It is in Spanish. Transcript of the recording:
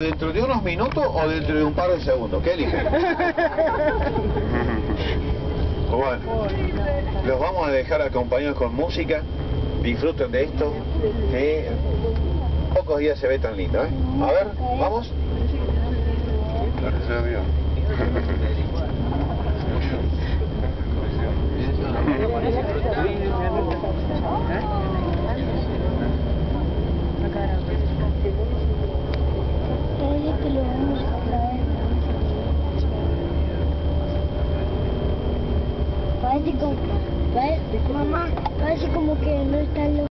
¿Dentro de unos minutos o dentro de un par de segundos? ¿Qué eligen? bueno, los vamos a dejar acompañados con música. Disfruten de esto, que pocos días se ve tan lindo, ¿eh? A ver, vamos. Gracias a Dios. Oye, que lo vamos a traer. Parece como, parece, mamá, parece como que no están los